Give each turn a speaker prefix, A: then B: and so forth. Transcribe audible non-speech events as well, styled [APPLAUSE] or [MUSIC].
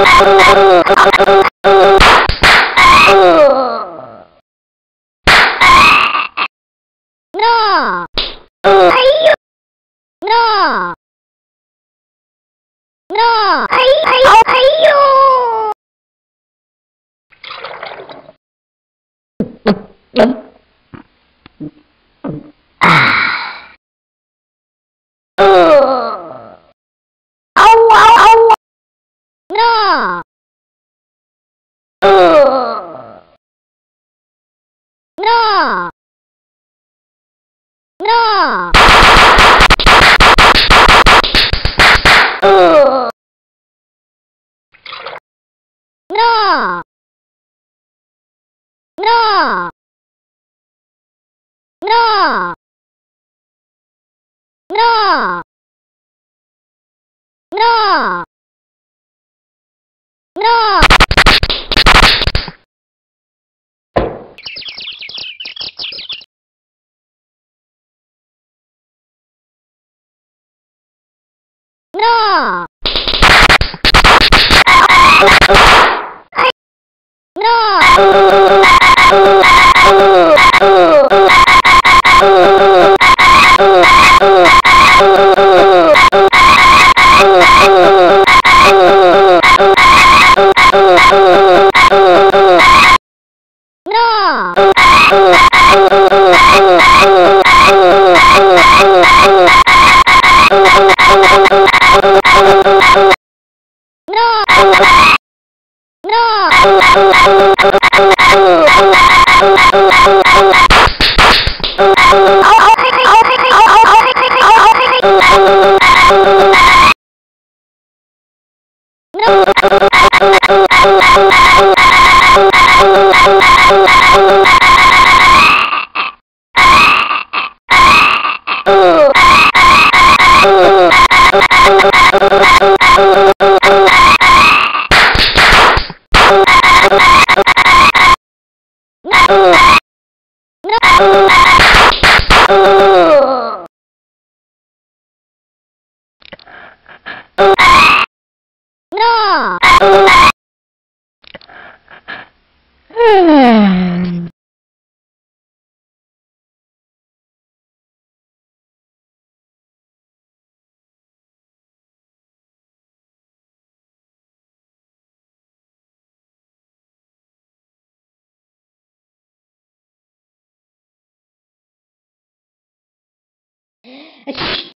A: No! Ayo! No! No! Ayo! Ayo! Ayo! No! No! Ugh. No! No! No! No! No! No! No! No! Oh, A [LAUGHS]